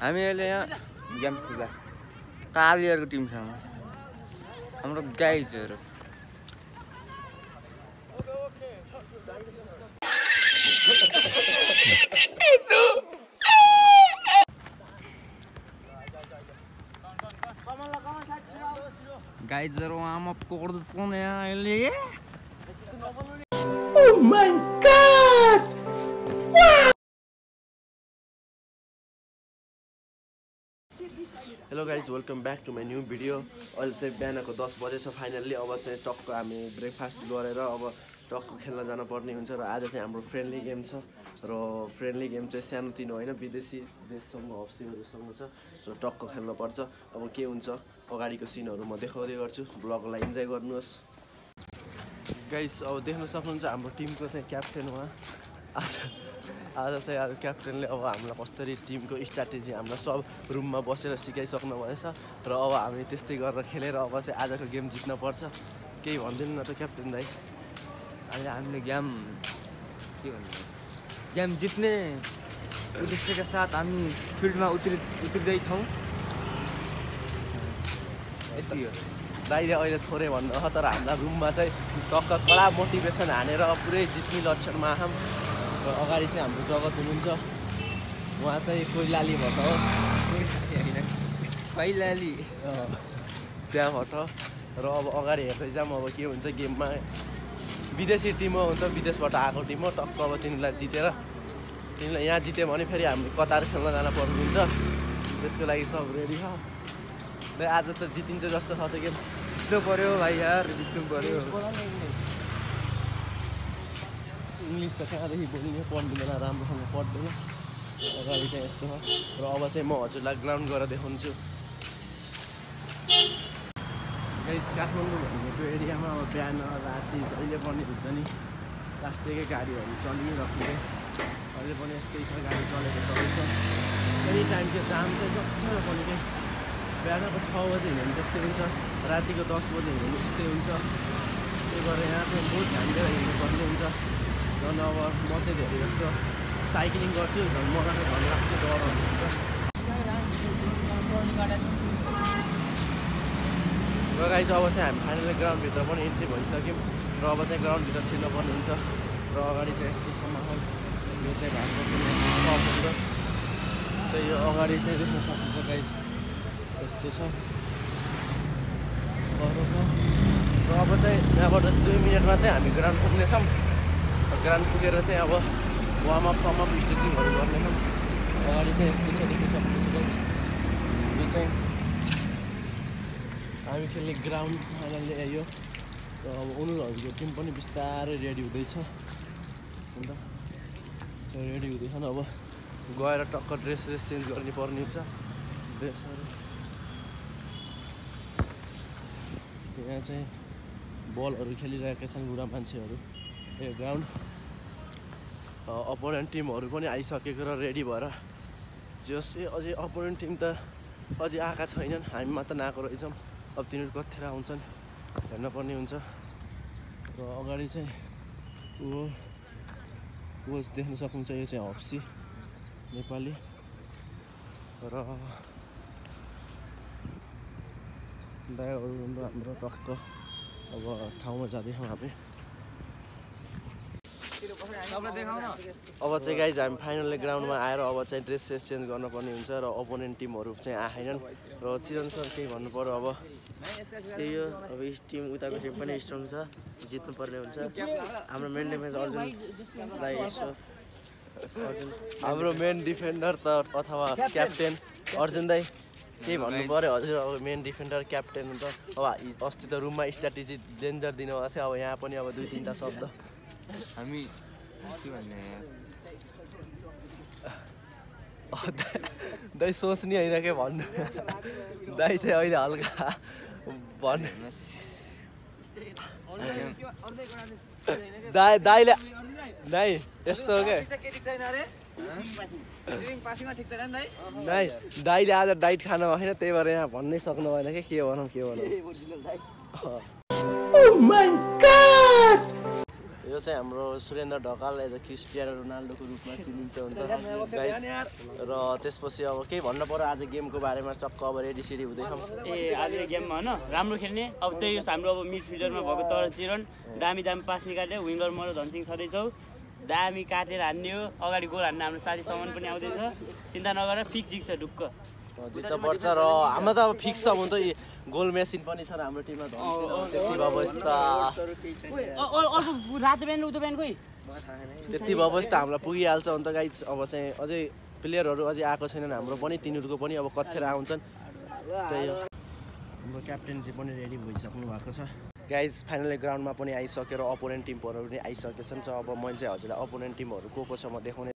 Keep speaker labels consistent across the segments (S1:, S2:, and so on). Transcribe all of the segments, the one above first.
S1: हामी अहिले यहाँ गेम खेल्दा कालियरको टिमसँग। हाम्रो गाइजहरू गाइजहरू आमा पक्र्दैछ यहाँ अहिले
S2: hello guys welcome back to my new video अहिले चाहिँ बिहानको दस बजेछ फाइनल्ली अब चाहिँ टक्क हामी ब्रेकफास्ट गरेर अब टक्क खेल्न जानुपर्ने हुन्छ र आज चाहिँ हाम्रो फ्रेन्डली गेम छ र फ्रेन्डली गेम चाहिँ सानोतिनो होइन विदेशी देशसँग हप्सीहरूसँग छ र टक्क खेल्नुपर्छ अब के हुन्छ अगाडिको सिनहरू म देखाउँदै गर्छु। ब्लगलाई इन्जोय गर्नुहोस्। गाइस अब देख्न सक्नुहुन्छ हाम्रो टिमको चाहिँ क्याप्टेन उहाँ। आज आज चाहिँ अब क्याप्टेनले अब हामीलाई कसरी टिमको स्ट्राटेजी हामीलाई सब रुममा बसेर सिकाइसक्नु भएछ र अब हामी त्यस्तै गरेर खेलेर अब चाहिँ आजको गेम जित्नुपर्छ केही भनिदिनु न त क्याप्टेन दाइ
S1: अहिले हामीले गेम के भन्नु? गेम जित्ने उद्देश्यका साथ हामी फिल्डमा उत्रि उत्रिँदैछौँ। यति हो।
S2: दाइले अहिले थोरै भन्नु हो तर हामीलाई रुममा चाहिँ टक्क कडा मोटिभेसन हानेर पुरै जित्ने लक्षणमा आम र अगाडि चाहिँ हाम्रो जगत हुनुहुन्छ। उहाँ चाहिँ कोइलाली भट्ट हो।
S1: पहिलाली
S2: अँ, त्यहाँबाट र अब अगाडि हेर्दै जाऊँ अब के हुन्छ गेममा। विदेशी टिम हो हुन्छ विदेशबाट आएको टिम हो। टक्क अब तिनीलाई जितेर तिनीलाई यहाँ जित्यो भने फेरि हामी कतार खेल्न जान पर्ने हुन्छ त्यसको लागि सब रेडी छ। आज त जितिन्छ जस्तो छ त्यो गेम।
S1: जित्नु पऱ्यो भाइ यार जित्नु पऱ्यो
S2: इङ्ग्लिस त कहाँदेखि बोल्ने पढ्दैन राम्रोसँग पढ्दैन। अगाडि चाहिँ यस्तो छ र अब चाहिँ म हजुरलाई ग्राउन्ड गएर देखाउँछु। काठमाडौँ भनेको एरियामा अब बिहान राति जहिले पनि हुन्छ नि प्लास्टिकै गाडीहरू चलिरहेको अहिले पनि यस्तै छ गाडी चलेको चल्दैछ एनी टाइम त्यो जाम चाहिँ जति पनि के बिहानको छ बजे हिँड्यो भने त्यस्तै हुन्छ। रातिको दस बजे हिँड्यो भने उस्तै हुन्छ। त्यही भएर यहाँ चाहिँ बहुत ध्यान दिएर हिँड्नुपर्ने हुन्छ। झन् अब म चाहिँ धेरै जस्तो साइक्लिङ गर्छु मलाई चाहिँ घर लाग्छ र गाई चाहिँ अब चाहिँ हामी फाइनली ग्राउन्डभित्र पनि इन्ट्री भइसक्यौँ र अब चाहिँ ग्राउन्डभित्र छिर्नुपर्ने हुन्छ र अगाडि चाहिँ यस्तो छ माहौल। यो चाहिँ घाँसको हुन्छ त्यही यो अगाडि चाहिँ देख्न सक्नुहुन्छ गाई यस्तो छ। र अब चाहिँ यहाँबाट दुई मिनटमा चाहिँ हामी ग्राउन्ड पुग्नेछौँ। ग्राउन्ड पुगेर चाहिँ अब वार्मअप फर्मअप स्ट्रेचिङहरू गर्नेछौँ अगाडि चाहिँ देख्न सक्नुहुन्छ गाइस यो चाहिँ हामी खेल्ने ग्राउन्ड आयो। र अब उनीहरूको टिम पनि बिस्तारै रेडी हुँदैछ। अन्त रेडी हुँदैछन्। अब गएर टक्क ड्रेस ड्रेस चेन्ज गर्ने पर्ने हुन्छ। ड्रेसहरू। यहाँ चाहिँ बलहरू खेलिरहेका छन् बुढा मान्छेहरू। ए ग्राउन्ड अपोनेन्ट टिमहरू पनि आइसकेको र रेडी भएर जस ए अझै अपोनेन्ट टिम त अझै आएका छैनन्। हामी मात्र नआएको रहेछौँ। अब तिनीहरू कतिखेर आउँछन् हेर्नुपर्ने हुन्छ। र अगाडि चाहिँ ऊ कोच देख्न सक्नुहुन्छ। यो चाहिँ हप्सी नेपाली। र दायाहरू हाम्रो टक्क अब ठाउँमा जाँदैछौँ हामी। अब चाहिँ गाइज हामी फाइनल्ली ग्राउन्डमा आएर अब चाहिँ ड्रेस सेस चेन्ज गर्नुपर्ने हुन्छ र अपोनेन्ट टिमहरू चाहिँ आएनन्। र चिरन सर केही भन्नु पऱ्यो अब?
S3: त्यही हो अब यस टिम उताको टिम पनि स्ट्रङ छ जित्नु पर्ने हुन्छ। हाम्रो मेन डिफेन्स अर्जुन। दाइ यसो। अर्जुन।
S2: हाम्रो मेन डिफेन्डर त अथवा क्याप्टेन अर्जुन दाई केही भन्नु पऱ्यो हजुर अब मेन डिफेन्डर क्याप्टेन त। अब अस्ति त रुममा स्ट्राटेजी डेन्जर दिनुभएको थियो अब यहाँ पनि अब दुई तिनवटा शब्द।
S1: हामी के भन्ने।
S2: अब दाइ दाइ सोच्ने होइन के भन्नु। दाइ चाहिँ अहिले हल्का भन्नु दाइ दाइले दाइ यस्तो हो क्या? दाइ दाइले आज डाइट खानु भएन त्यही भएर यहाँ भन्नै सक्नु भएन कि के भनौँ के भनौँ। यो चाहिँ हाम्रो Surendra Dhakal as a Cristiano रोनाल्डोको रूपमा चिनिन्छ हुन्छ गाइज र त्यसपछि अब केही भन्नु पऱ्यो आज गेमको बारेमा चक्क अब रेडी सेडी हुँदैछौँ
S4: ए आजको गेममा होइन राम्रो खेल्ने। अब त्यही हो हाम्रो अब मिडफिल्डरमा भएको तर चिरन दामी दामी पास निकाल्यो। विङ्गर मरो धनसिंह छँदैछौ दामी काटेर हान्ने हो अगाडि गोल हान्ने हाम्रो साथी सामान पनि आउँदैछ। चिन्ता नगर फिक्स जिक्छ ढुक्क।
S2: जित्न पर्छ र हाम्रो त अब फिक्स छ हुन त यी गोल मेसिन पनि छ र हाम्रो टिममा त्यति भएपछि त
S4: रातो बिहान उतो
S2: त्यति हामीलाई पुगिहाल्छ अन्त गाइज अब चाहिँ अझै प्लेयरहरू अझै आएको छैनन् हाम्रो पनि तिनीहरूको पनि अब कतिखेर आउँछन् त्यही हो हाम्रो क्याप्टेन चाहिँ पनि रेडी भइसक्नु भएको छ गाइज फाइनली ग्राउन्डमा पनि आइसक्यो र अपोनेन्ट टिमहरू पनि आइसकेछन् र अब मैले चाहिँ हजुरलाई अपोनेन्ट टिमहरू को को छ म देखाउने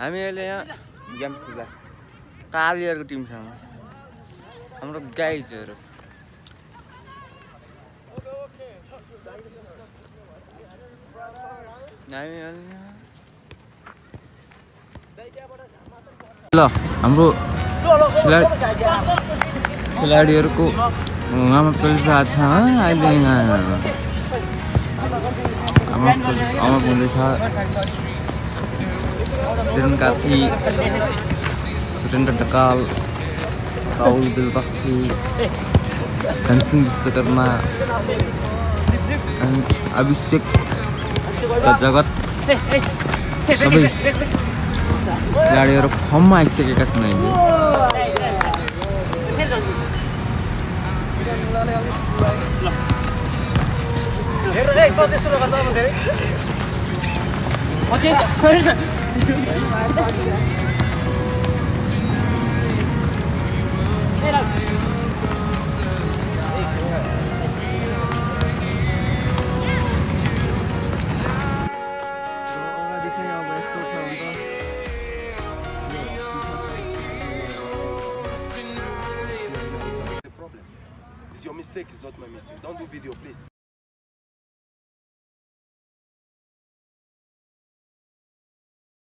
S1: हामी अहिले यहाँ गेम खेल्दा कालियरको टिमसँग हाम्रो गाइजहरू हामी अहिले यहाँ- ल हाम्रो खेलाडी खेलाडीहरूको चलिरहेको छ अहिले यहाँ। आमा आमा सुरेन्द्र ढकाल राहुल बेलबसी धनसिंह विश्वकर्मा अभिषेक र जगत। सबै खेलाडीहरू फर्ममा आइसकेका छन् अहिले।
S5: It's your mistake, it's not my mistake. Don't do video, please.